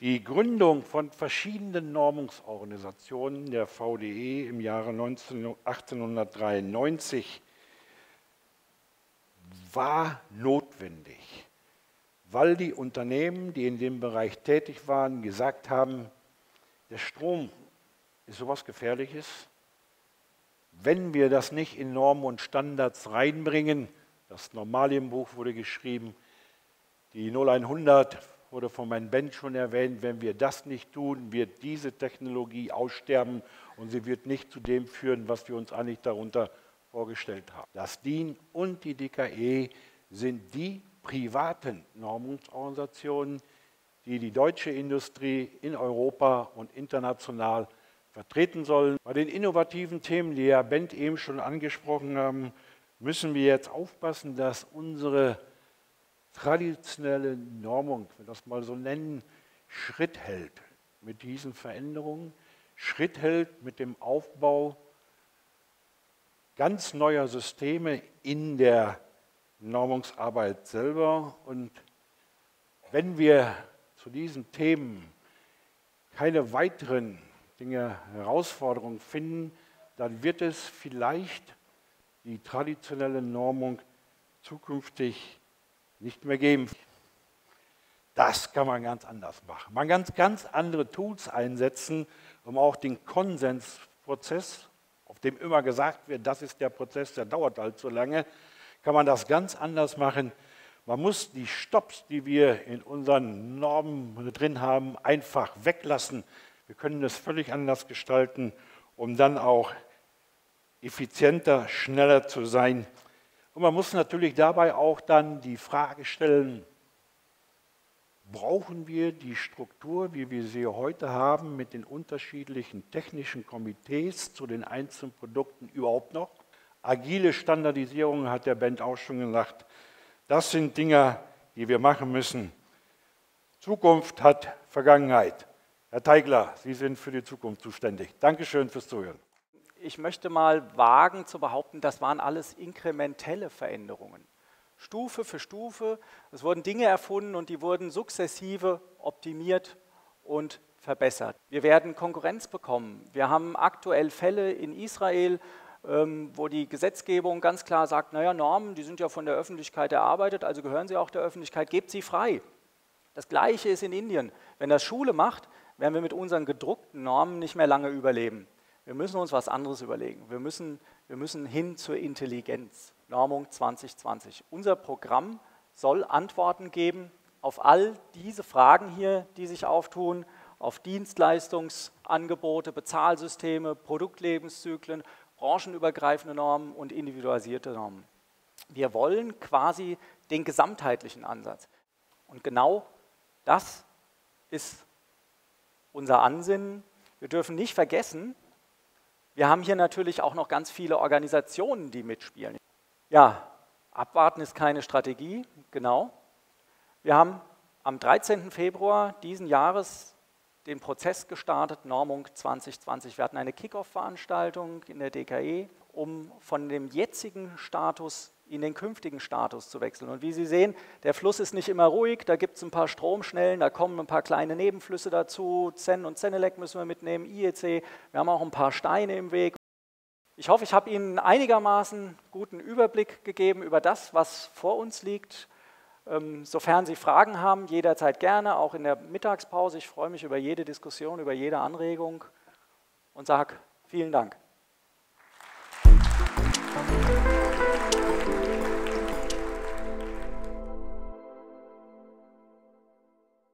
Die Gründung von verschiedenen Normungsorganisationen der VDE im Jahre 19, 1893 war notwendig, weil die Unternehmen, die in dem Bereich tätig waren, gesagt haben, der Strom ist sowas Gefährliches. Wenn wir das nicht in Normen und Standards reinbringen, das Normalienbuch wurde geschrieben, die 0100 wurde von meinem Ben schon erwähnt, wenn wir das nicht tun, wird diese Technologie aussterben und sie wird nicht zu dem führen, was wir uns eigentlich darunter vorgestellt haben. Das DIN und die DKE sind die privaten Normungsorganisationen, die die deutsche Industrie in Europa und international vertreten sollen. Bei den innovativen Themen, die Herr Bent eben schon angesprochen haben, müssen wir jetzt aufpassen, dass unsere traditionelle Normung, wenn wir das mal so nennen, Schritt hält mit diesen Veränderungen, Schritt hält mit dem Aufbau ganz neuer Systeme in der Normungsarbeit selber. Und wenn wir zu diesen Themen keine weiteren Dinge, Herausforderungen finden, dann wird es vielleicht die traditionelle Normung zukünftig nicht mehr geben. Das kann man ganz anders machen. Man kann ganz andere Tools einsetzen, um auch den Konsensprozess, auf dem immer gesagt wird, das ist der Prozess, der dauert so lange, kann man das ganz anders machen. Man muss die Stops, die wir in unseren Normen drin haben, einfach weglassen. Wir können das völlig anders gestalten, um dann auch effizienter, schneller zu sein. Und man muss natürlich dabei auch dann die Frage stellen, brauchen wir die Struktur, wie wir sie heute haben, mit den unterschiedlichen technischen Komitees zu den einzelnen Produkten überhaupt noch? Agile Standardisierung hat der Band auch schon gesagt. Das sind Dinge, die wir machen müssen. Zukunft hat Vergangenheit. Herr Teigler, Sie sind für die Zukunft zuständig. Dankeschön fürs Zuhören ich möchte mal wagen zu behaupten, das waren alles inkrementelle Veränderungen. Stufe für Stufe, es wurden Dinge erfunden und die wurden sukzessive optimiert und verbessert. Wir werden Konkurrenz bekommen. Wir haben aktuell Fälle in Israel, ähm, wo die Gesetzgebung ganz klar sagt, naja, Normen, die sind ja von der Öffentlichkeit erarbeitet, also gehören sie auch der Öffentlichkeit, gebt sie frei. Das Gleiche ist in Indien. Wenn das Schule macht, werden wir mit unseren gedruckten Normen nicht mehr lange überleben. Wir müssen uns was anderes überlegen. Wir müssen, wir müssen hin zur Intelligenz. Normung 2020. Unser Programm soll Antworten geben auf all diese Fragen hier, die sich auftun, auf Dienstleistungsangebote, Bezahlsysteme, Produktlebenszyklen, branchenübergreifende Normen und individualisierte Normen. Wir wollen quasi den gesamtheitlichen Ansatz. Und genau das ist unser Ansinnen. Wir dürfen nicht vergessen, wir haben hier natürlich auch noch ganz viele Organisationen, die mitspielen. Ja, abwarten ist keine Strategie, genau. Wir haben am 13. Februar diesen Jahres den Prozess gestartet, Normung 2020. Wir hatten eine Kickoff-Veranstaltung in der DKE, um von dem jetzigen Status in den künftigen Status zu wechseln. Und wie Sie sehen, der Fluss ist nicht immer ruhig, da gibt es ein paar Stromschnellen, da kommen ein paar kleine Nebenflüsse dazu, Zen und Zenelec müssen wir mitnehmen, IEC, wir haben auch ein paar Steine im Weg. Ich hoffe, ich habe Ihnen einigermaßen guten Überblick gegeben über das, was vor uns liegt. Ähm, sofern Sie Fragen haben, jederzeit gerne, auch in der Mittagspause. Ich freue mich über jede Diskussion, über jede Anregung und sage vielen Dank.